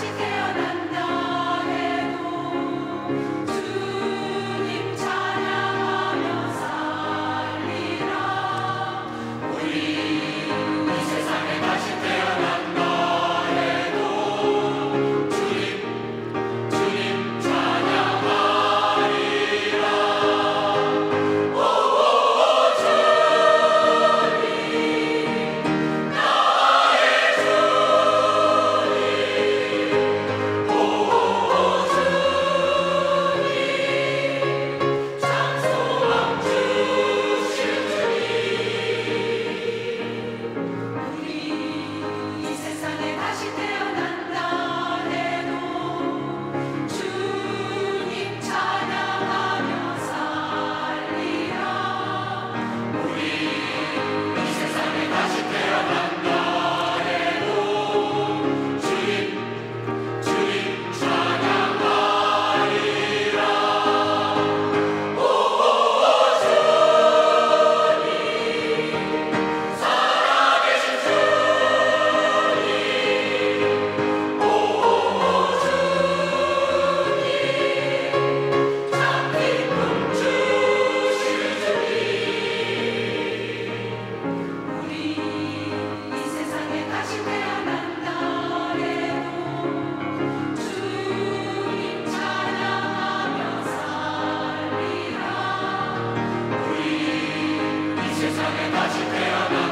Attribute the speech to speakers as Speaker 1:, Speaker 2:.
Speaker 1: she can. Ave Maria,